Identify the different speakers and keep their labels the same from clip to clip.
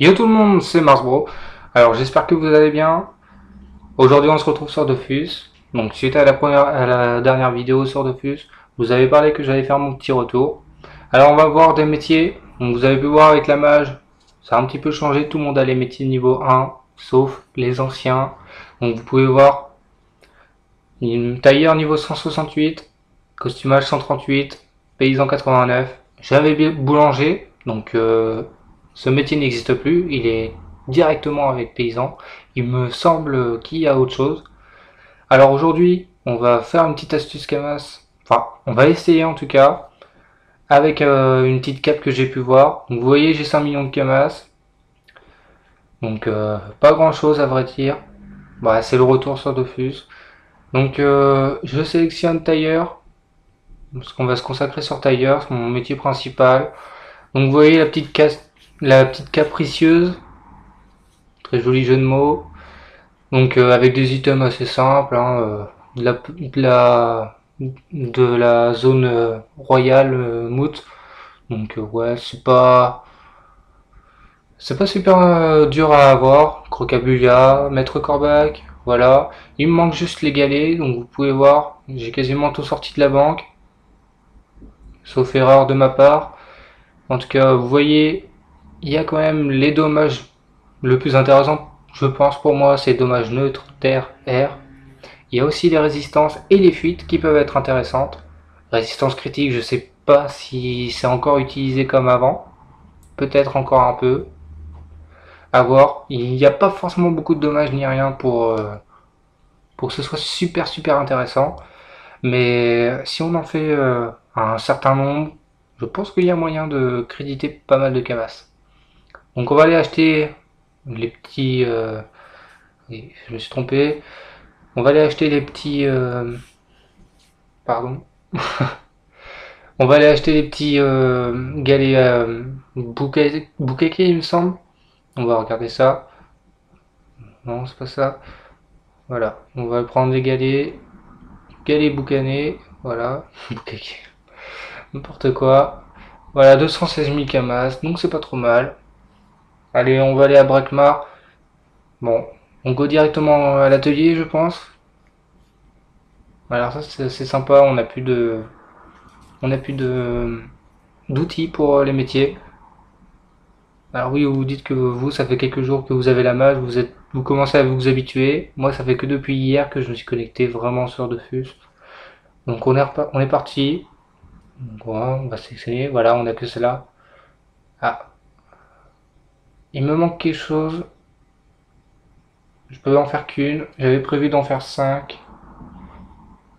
Speaker 1: Yo tout le monde, c'est Marsbro. Alors j'espère que vous allez bien. Aujourd'hui on se retrouve sur Dofus. Donc suite à la, dernière vidéo sur Dofus, vous avez parlé que j'allais faire mon petit retour. Alors on va voir des métiers. Donc vous avez pu voir avec la mage, ça a un petit peu changé. Tout le monde a les métiers niveau 1, sauf les anciens. Donc vous pouvez voir tailleur niveau 168, costumage 138, paysan 89. J'avais boulanger, donc euh, ce métier n'existe plus, il est directement avec paysan. Il me semble qu'il y a autre chose. Alors aujourd'hui, on va faire une petite astuce camas. Enfin, on va essayer en tout cas. Avec euh, une petite cape que j'ai pu voir. vous voyez, j'ai 5 millions de camas. Donc euh, pas grand chose à vrai dire. Bah, c'est le retour sur Dofus. Donc euh, je sélectionne tailleur. Parce qu'on va se consacrer sur tailleur, c'est mon métier principal. Donc vous voyez la petite casse la petite capricieuse. Très joli jeu de mots. Donc euh, avec des items assez simples. Hein, euh, de, la, zone euh, royale moot. Donc ouais, c'est pas... C'est pas super dur à avoir. Crocabulia, Maître Corbac, voilà. Il me manque juste les galets, donc vous pouvez voir, j'ai quasiment tout sorti de la banque. Sauf erreur de ma part. En tout cas, vous voyez, il y a quand même les dommages. Le plus intéressant, je pense pour moi, c'est dommages neutres, terre, air. Il y a aussi les résistances et les fuites qui peuvent être intéressantes. Résistance critique, je sais pas si c'est encore utilisé comme avant. Peut-être encore un peu. À voir. Il n'y a pas forcément beaucoup de dommages ni rien pour, euh, pour que ce soit super super intéressant. Mais si on en fait euh, un certain nombre, je pense qu'il y a moyen de créditer pas mal de cabasses. Donc on va aller acheter les petits... Euh, je me suis trompé. On va aller acheter les petits... Euh, pardon. on va aller acheter les petits euh, galets euh, il me semble. On va regarder ça. Non, c'est pas ça. Voilà. On va prendre les galets. Galets boucanés. Voilà. N'importe quoi. Voilà, 216 000 camas. Donc c'est pas trop mal. Allez, on va aller à Brakmar. Bon, on go directement à l'atelier, je pense. Alors ça, c'est sympa. On a plus de, on a plus de d'outils pour les métiers. Alors oui, vous dites que vous, ça fait quelques jours que vous avez la mage, vous êtes, vous commencez à vous habituer. Moi, ça fait que depuis hier que je me suis connecté vraiment sur Defus. Donc on est, on parti. on va sélectionner. Voilà, on a que cela. Ah, il me manque quelque chose. Je peux en faire qu'une. J'avais prévu d'en faire cinq.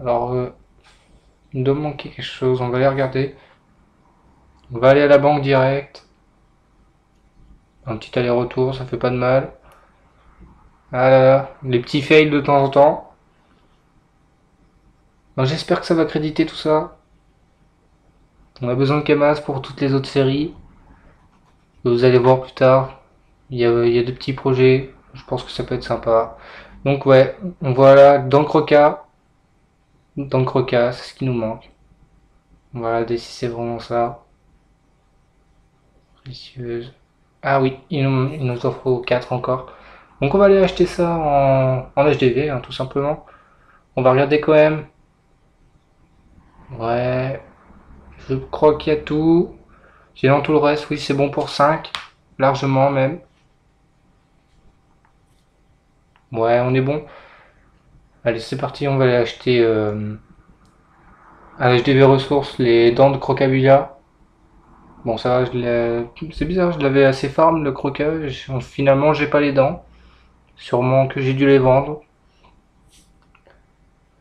Speaker 1: Alors, euh, il doit me manquer quelque chose. On va aller regarder. On va aller à la banque direct. Un petit aller-retour, ça fait pas de mal. Ah là là, les petits fails de temps en temps. J'espère que ça va créditer tout ça. On a besoin de Kamas pour toutes les autres séries. Vous allez voir plus tard. Il y a, il y a de petits projets. Je pense que ça peut être sympa. Donc ouais, voilà, dans le croca. Dans le croca, c'est ce qui nous manque. Voilà, si c'est vraiment ça. Précieuse. Ah oui, il nous, il nous offre 4 encore. Donc on va aller acheter ça en, en HDV, hein, tout simplement. On va regarder quand même. Ouais. Je crois qu'il y a tout. Sinon tout le reste, oui, c'est bon pour 5. Largement même. Ouais, on est bon. Allez, c'est parti, on va aller acheter euh, à Ressources les dents de Crocabulia. Bon, ça va, c'est bizarre, je l'avais assez farm le croca. Finalement, j'ai pas les dents. Sûrement que j'ai dû les vendre.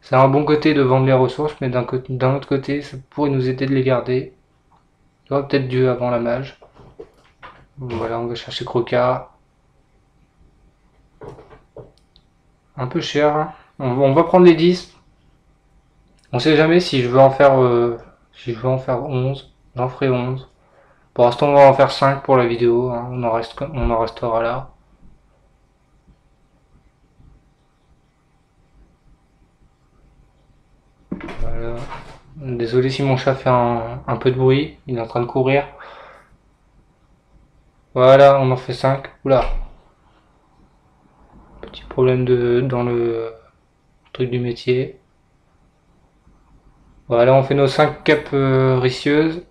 Speaker 1: C'est un bon côté de vendre les ressources, mais d'un autre côté, ça pourrait nous aider de les garder. J'aurais peut-être dû avant la mage. Voilà, on va chercher Croca. Un peu cher. Hein. On, va prendre les 10. On sait jamais si je veux en faire euh, si je veux en faire 11. J'en ferai 11. Pour l'instant on va en faire 5 pour la vidéo. Hein. On, en reste, on en restera là. Désolé si mon chat fait un, peu de bruit, il est en train de courir. Voilà, on en fait 5. Oula. Petit problème de dans le truc du métier. Voilà, on fait nos 5 capes euh, ricieuses.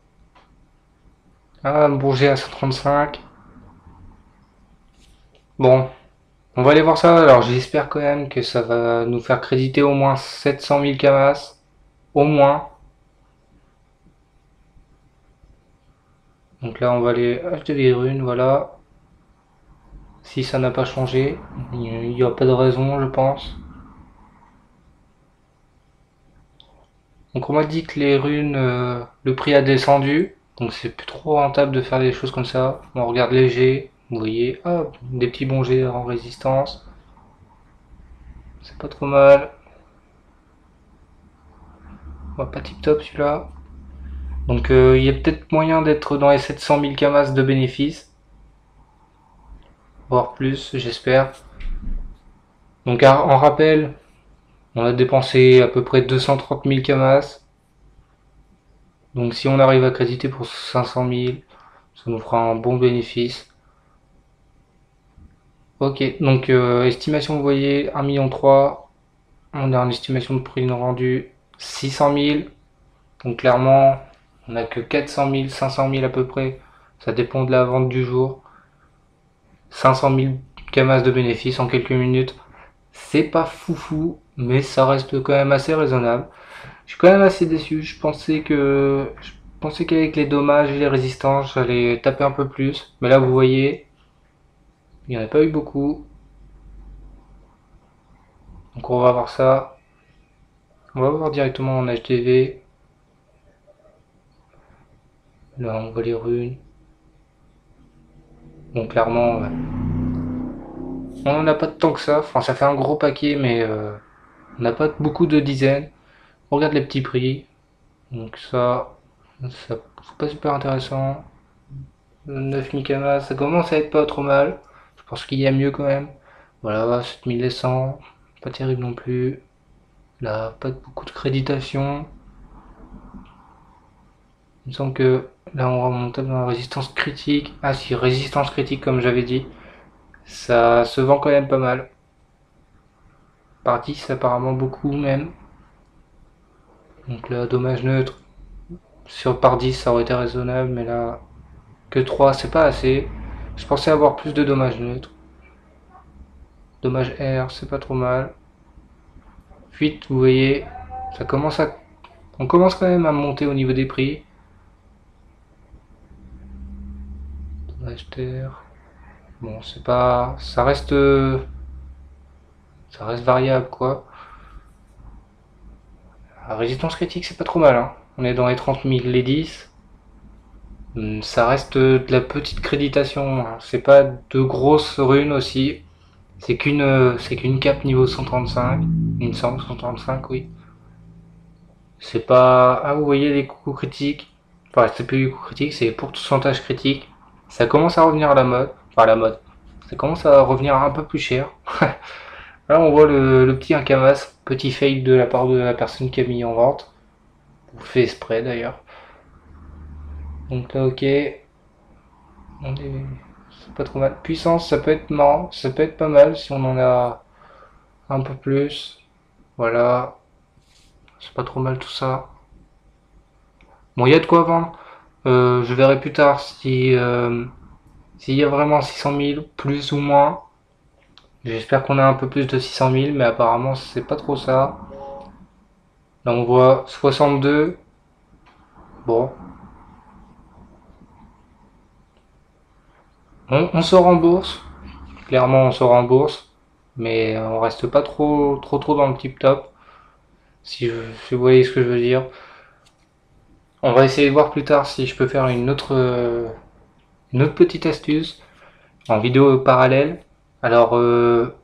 Speaker 1: Ah, un bourget à 135. Bon, on va aller voir ça. Alors j'espère quand même que ça va nous faire créditer au moins 700 000 camas. Au moins. Donc là, on va aller acheter des runes, voilà. Si ça n'a pas changé, il n'y a pas de raison, je pense. Donc on m'a dit que les runes, euh, le prix a descendu. Donc c'est plus trop rentable de faire des choses comme ça. On regarde léger, vous voyez, hop, des petits bons jets en résistance. C'est pas trop mal. pas tip top celui-là. Donc euh, il y a peut-être moyen d'être dans les 700 000 camas de bénéfices. Voire plus, j'espère. Donc en rappel, on a dépensé à peu près 230 000 camas. Donc si on arrive à créditer pour 500 000, ça nous fera un bon bénéfice. Ok, donc euh, estimation, vous voyez, 1,3 million. On a une estimation de prix rendu 600 000. Donc clairement, on n'a que 400 000, 500 000 à peu près. Ça dépend de la vente du jour. 500 000 camas de bénéfices en quelques minutes. C'est pas foufou, mais ça reste quand même assez raisonnable. Je suis quand même assez déçu. Je pensais que je pensais qu'avec les dommages et les résistances, j'allais taper un peu plus. Mais là, vous voyez, il n'y en a pas eu beaucoup. Donc on va voir ça. On va voir directement en HDV. Là, on voit les runes. Bon, clairement, on n'en a pas tant que ça. Enfin, ça fait un gros paquet, mais euh, on n'a pas beaucoup de dizaines. On regarde les petits prix. Donc ça, ça c'est pas super intéressant. 9000 kamas, ça commence à être pas trop mal. Je pense qu'il y a mieux quand même. Voilà, 7200, pas terrible non plus. Là, pas beaucoup de créditation. Il me semble que là on remonte dans la résistance critique. Ah si, résistance critique comme j'avais dit. Ça se vend quand même pas mal. Par 10 apparemment beaucoup même. Donc là, dommage neutre. Sur par 10 ça aurait été raisonnable, mais là, que 3 c'est pas assez. Je pensais avoir plus de dommages neutres. Dommage R, c'est pas trop mal. Fuite, vous voyez, ça commence à... On commence quand même à monter au niveau des prix. Bon, c'est pas... Ça reste... Ça reste variable, quoi. La résistance critique, c'est pas trop mal. Hein. On est dans les 30 000, les 10. Hmm, ça reste de la petite créditation. Hein. C'est pas de grosses runes aussi. C'est qu'une c'est qu'une cape niveau 135. Il me semble, 135, oui. C'est pas... Ah, vous voyez les coups critiques? Enfin, c'est plus les coups critiques, c'est pourcentage critique. Ça commence à revenir à la mode. Enfin, la mode. Ça commence à revenir un peu plus cher. Là, on voit le, petit incamas, petit fail de la part de la personne qui a mis en vente. Fait exprès d'ailleurs. Donc là, ok. C'est pas trop mal. Puissance, ça peut être marrant. Ça peut être pas mal si on en a un peu plus. Voilà. C'est pas trop mal tout ça. Bon, il y a de quoi vendre. Euh, je verrai plus tard si euh, s'il y a vraiment 600 000, plus ou moins. J'espère qu'on a un peu plus de 600 000, mais apparemment c'est pas trop ça. Là on voit 62. Bon. On, sort en bourse. Clairement on sort en bourse. Mais on reste pas trop trop trop dans le tip top. Si vous voyez ce que je veux dire. On va essayer de voir plus tard si je peux faire une autre, autre petite astuce en vidéo parallèle. Alors, euh,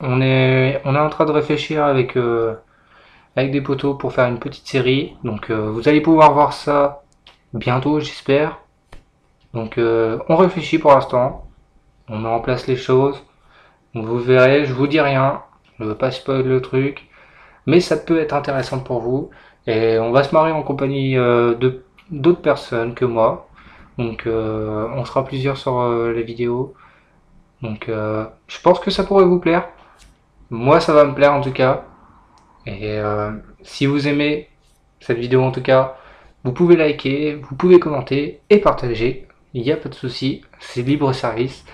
Speaker 1: on, est, en train de réfléchir avec, euh, avec des poteaux pour faire une petite série. Donc, euh, vous allez pouvoir voir ça bientôt, j'espère. Donc, on réfléchit pour l'instant. On met en place les choses. vous verrez, je vous dis rien. Je ne veux pas spoiler le truc. Mais ça peut être intéressant pour vous. Et on va se marier en compagnie de d'autres personnes que moi. Donc on sera plusieurs sur les vidéos. Donc je pense que ça pourrait vous plaire. Moi ça va me plaire en tout cas. Et si vous aimez cette vidéo en tout cas, vous pouvez liker, vous pouvez commenter et partager. Il n'y a pas de souci, c'est libre service.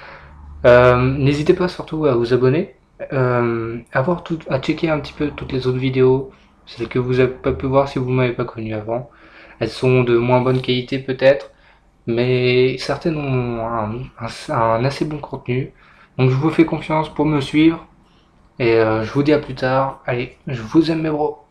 Speaker 1: Euh, n'hésitez pas surtout à vous abonner, euh, à, voir tout, à checker un petit peu toutes les autres vidéos, celles que vous n'avez pas pu voir si vous ne m'avez pas connu avant. Elles sont de moins bonne qualité peut-être, mais certaines ont un, assez bon contenu. Donc je vous fais confiance pour me suivre et euh, je vous dis à plus tard. Allez, je vous aime mes bros.